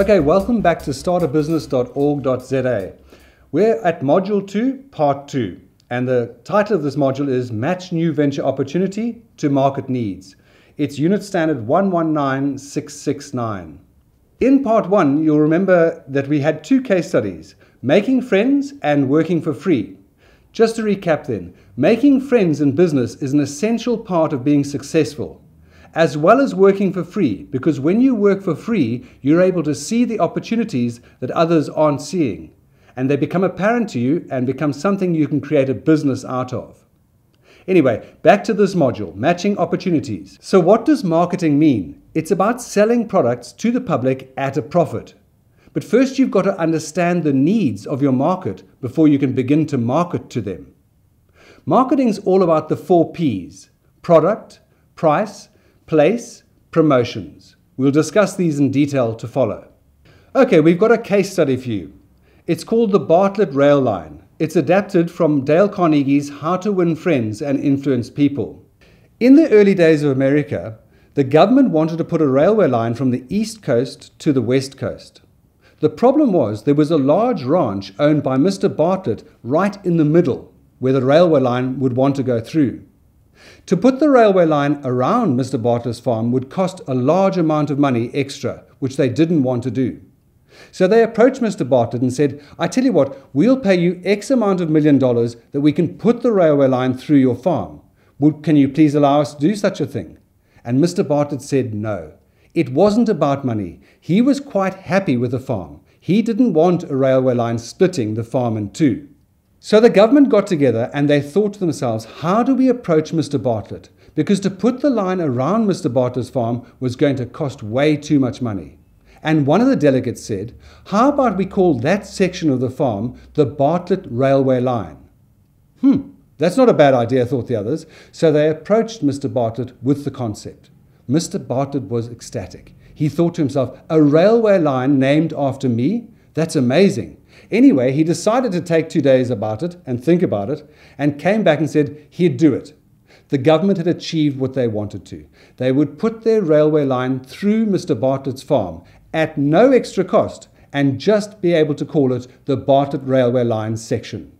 Okay, welcome back to startabusiness.org.za. We're at Module 2, Part 2, and the title of this module is Match New Venture Opportunity to Market Needs. It's Unit Standard 119669. In Part 1, you'll remember that we had two case studies making friends and working for free. Just to recap then, making friends in business is an essential part of being successful as well as working for free, because when you work for free, you're able to see the opportunities that others aren't seeing, and they become apparent to you and become something you can create a business out of. Anyway, back to this module matching opportunities. So, what does marketing mean? It's about selling products to the public at a profit. But first, you've got to understand the needs of your market before you can begin to market to them. Marketing's all about the four P's product, price, place, promotions. We'll discuss these in detail to follow. Okay, we've got a case study for you. It's called the Bartlett Rail Line. It's adapted from Dale Carnegie's How to Win Friends and Influence People. In the early days of America, the government wanted to put a railway line from the east coast to the west coast. The problem was there was a large ranch owned by Mr. Bartlett right in the middle where the railway line would want to go through. To put the railway line around Mr. Bartlett's farm would cost a large amount of money extra, which they didn't want to do. So they approached Mr. Bartlett and said, I tell you what, we'll pay you X amount of million dollars that we can put the railway line through your farm. Would, can you please allow us to do such a thing? And Mr. Bartlett said no. It wasn't about money. He was quite happy with the farm. He didn't want a railway line splitting the farm in two. So the government got together and they thought to themselves, how do we approach Mr. Bartlett? Because to put the line around Mr. Bartlett's farm was going to cost way too much money. And one of the delegates said, How about we call that section of the farm the Bartlett Railway Line? Hmm, that's not a bad idea, thought the others. So they approached Mr. Bartlett with the concept. Mr. Bartlett was ecstatic. He thought to himself, A railway line named after me? That's amazing. Anyway, he decided to take two days about it and think about it and came back and said he'd do it. The government had achieved what they wanted to. They would put their railway line through Mr. Bartlett's farm at no extra cost and just be able to call it the Bartlett Railway Line section.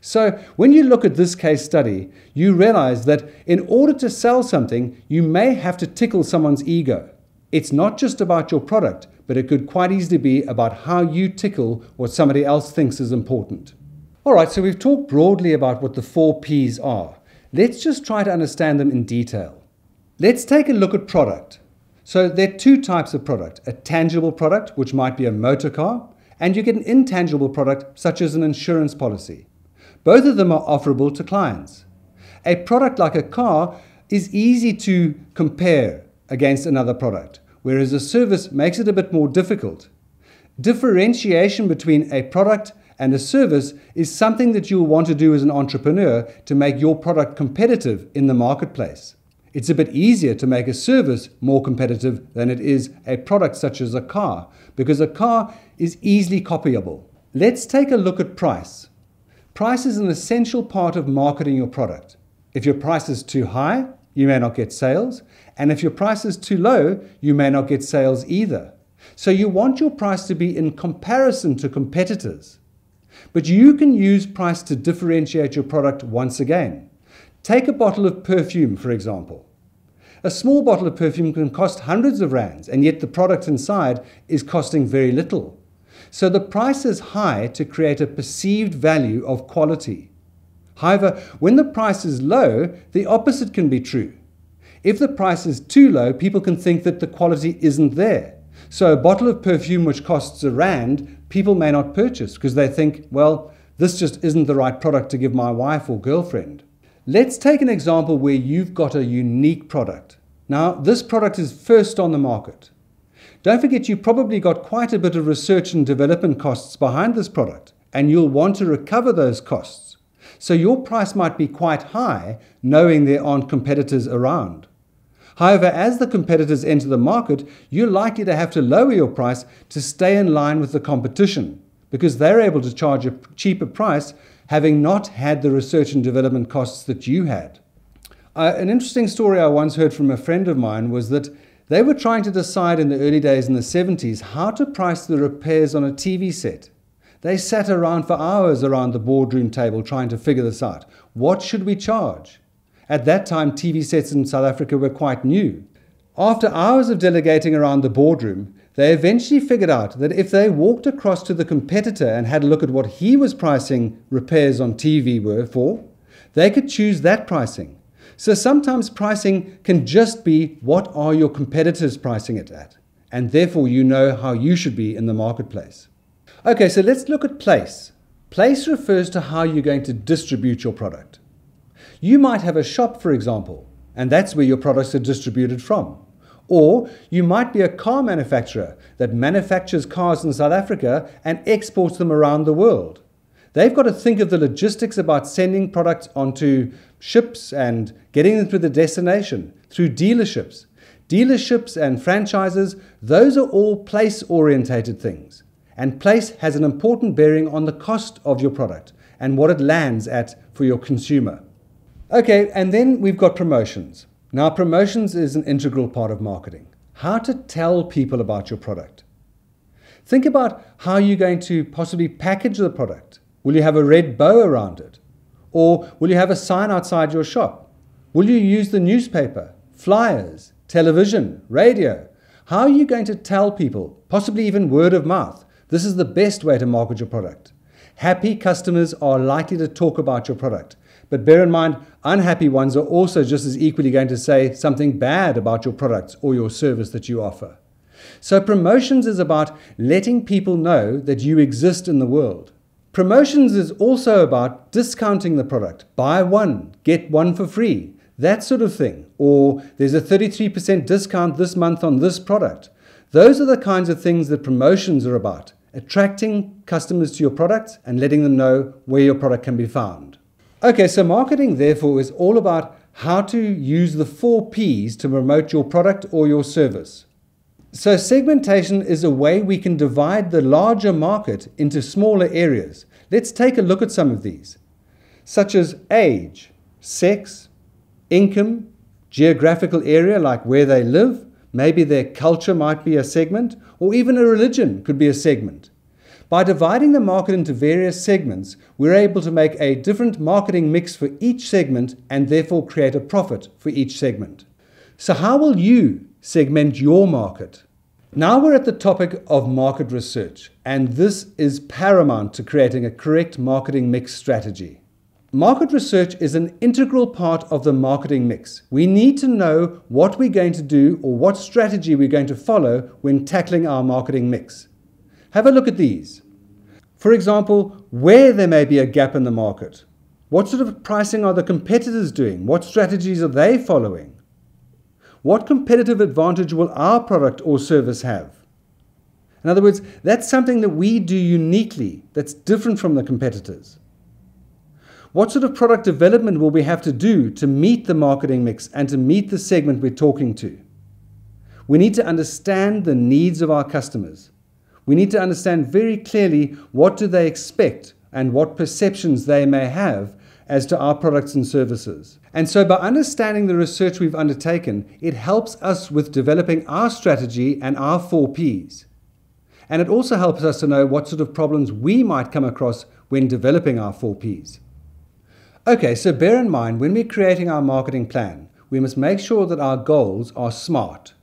So, when you look at this case study, you realize that in order to sell something, you may have to tickle someone's ego. It's not just about your product, but it could quite easily be about how you tickle what somebody else thinks is important. All right, so we've talked broadly about what the four P's are. Let's just try to understand them in detail. Let's take a look at product. So there are two types of product a tangible product, which might be a motor car, and you get an intangible product, such as an insurance policy. Both of them are offerable to clients. A product like a car is easy to compare against another product whereas a service makes it a bit more difficult. Differentiation between a product and a service is something that you'll want to do as an entrepreneur to make your product competitive in the marketplace. It's a bit easier to make a service more competitive than it is a product such as a car, because a car is easily copyable. Let's take a look at price. Price is an essential part of marketing your product. If your price is too high, you may not get sales. And if your price is too low, you may not get sales either. So you want your price to be in comparison to competitors. But you can use price to differentiate your product once again. Take a bottle of perfume, for example. A small bottle of perfume can cost hundreds of rands, and yet the product inside is costing very little. So the price is high to create a perceived value of quality. However, when the price is low, the opposite can be true. If the price is too low, people can think that the quality isn't there. So a bottle of perfume which costs a rand, people may not purchase because they think, well, this just isn't the right product to give my wife or girlfriend. Let's take an example where you've got a unique product. Now, this product is first on the market. Don't forget, you probably got quite a bit of research and development costs behind this product, and you'll want to recover those costs. So your price might be quite high, knowing there aren't competitors around. However, as the competitors enter the market, you're likely to have to lower your price to stay in line with the competition because they're able to charge a cheaper price having not had the research and development costs that you had. Uh, an interesting story I once heard from a friend of mine was that They were trying to decide in the early days in the 70s how to price the repairs on a TV set. They sat around for hours around the boardroom table trying to figure this out. What should we charge? At that time, TV sets in South Africa were quite new. After hours of delegating around the boardroom, they eventually figured out that if they walked across to the competitor and had a look at what he was pricing repairs on TV were for, they could choose that pricing. So sometimes pricing can just be what are your competitors pricing it at, and therefore you know how you should be in the marketplace. Okay, so let's look at place. Place refers to how you're going to distribute your product. You might have a shop, for example, and that's where your products are distributed from. Or you might be a car manufacturer that manufactures cars in South Africa and exports them around the world. They've got to think of the logistics about sending products onto ships and getting them to the destination through dealerships. Dealerships and franchises, those are all place orientated things. And place has an important bearing on the cost of your product and what it lands at for your consumer. Okay, and then we've got promotions. Now, promotions is an integral part of marketing. How to tell people about your product. Think about how you're going to possibly package the product. Will you have a red bow around it? Or will you have a sign outside your shop? Will you use the newspaper, flyers, television, radio? How are you going to tell people, possibly even word of mouth? This is the best way to market your product. Happy customers are likely to talk about your product. But bear in mind, unhappy ones are also just as equally going to say something bad about your products or your service that you offer. So, promotions is about letting people know that you exist in the world. Promotions is also about discounting the product. Buy one, get one for free, that sort of thing. Or there's a 33% discount this month on this product. Those are the kinds of things that promotions are about attracting customers to your product and letting them know where your product can be found. Okay, so marketing, therefore, is all about how to use the four P's to promote your product or your service. So, segmentation is a way we can divide the larger market into smaller areas. Let's take a look at some of these, such as age, sex, income, geographical area like where they live, maybe their culture might be a segment, or even a religion could be a segment. By dividing the market into various segments, we're able to make a different marketing mix for each segment and therefore create a profit for each segment. So, how will you segment your market? Now we're at the topic of market research, and this is paramount to creating a correct marketing mix strategy. Market research is an integral part of the marketing mix. We need to know what we're going to do or what strategy we're going to follow when tackling our marketing mix. Have a look at these. For example, where there may be a gap in the market. What sort of pricing are the competitors doing? What strategies are they following? What competitive advantage will our product or service have? In other words, that's something that we do uniquely that's different from the competitors. What sort of product development will we have to do to meet the marketing mix and to meet the segment we're talking to? We need to understand the needs of our customers. We need to understand very clearly what do they expect and what perceptions they may have as to our products and services. And so by understanding the research we've undertaken, it helps us with developing our strategy and our 4 Ps. And it also helps us to know what sort of problems we might come across when developing our 4 Ps. Okay, so bear in mind when we're creating our marketing plan, we must make sure that our goals are SMART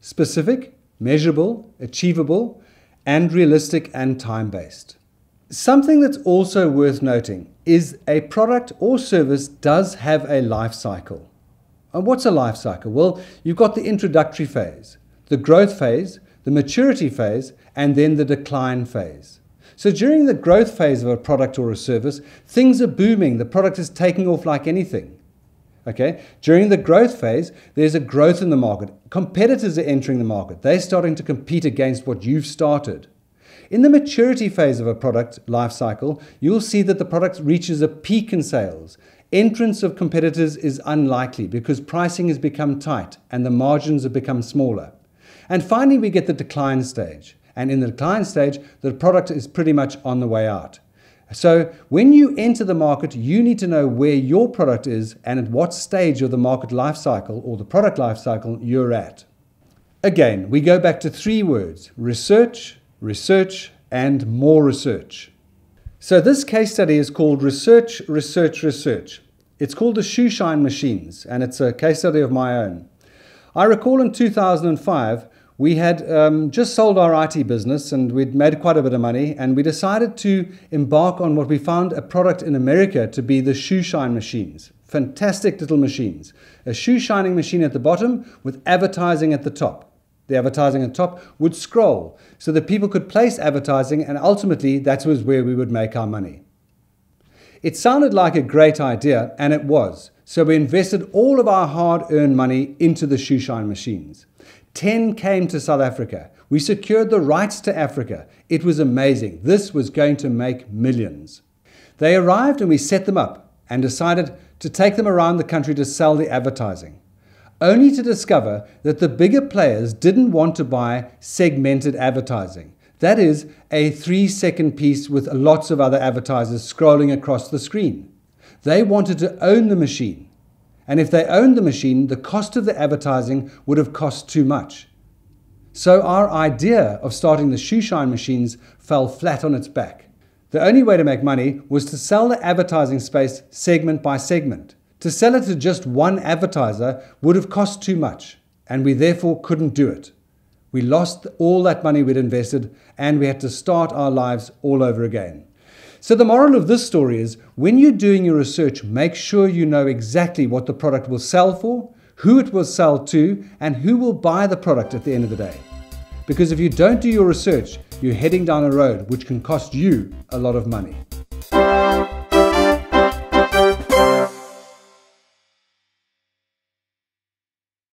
specific, measurable, achievable, and realistic and time based. Something that's also worth noting is a product or service does have a life cycle. And what's a life cycle? Well, you've got the introductory phase, the growth phase, the maturity phase, and then the decline phase. So during the growth phase of a product or a service, things are booming, the product is taking off like anything. Okay, during the growth phase, there's a growth in the market. Competitors are entering the market. They're starting to compete against what you've started. In the maturity phase of a product life cycle, you'll see that the product reaches a peak in sales. Entrance of competitors is unlikely because pricing has become tight and the margins have become smaller. And finally, we get the decline stage. And in the decline stage, the product is pretty much on the way out. So when you enter the market, you need to know where your product is and at what stage of the market life cycle or the product life cycle you're at. Again, we go back to three words research, research, and more research. So, this case study is called Research, Research, Research. It's called the Shoeshine Machines, and it's a case study of my own. I recall in 2005, we had um, just sold our IT business and we'd made quite a bit of money, and we decided to embark on what we found a product in America to be the shoe shine Machines. Fantastic little machines. A shoe shining machine at the bottom with advertising at the top. The advertising at the top would scroll so that people could place advertising, and ultimately that was where we would make our money. It sounded like a great idea, and it was. So we invested all of our hard earned money into the shoeshine machines. 10 came to South Africa. We secured the rights to Africa. It was amazing. This was going to make millions. They arrived and we set them up and decided to take them around the country to sell the advertising, only to discover that the bigger players didn't want to buy segmented advertising. That is, a three second piece with lots of other advertisers scrolling across the screen. They wanted to own the machine. And if they owned the machine, the cost of the advertising would have cost too much. So our idea of starting the shoeshine machines fell flat on its back. The only way to make money was to sell the advertising space segment by segment. To sell it to just one advertiser would have cost too much, and we therefore couldn't do it. We lost all that money we'd invested, and we had to start our lives all over again. So, the moral of this story is when you're doing your research, make sure you know exactly what the product will sell for, who it will sell to, and who will buy the product at the end of the day. Because if you don't do your research, you're heading down a road which can cost you a lot of money.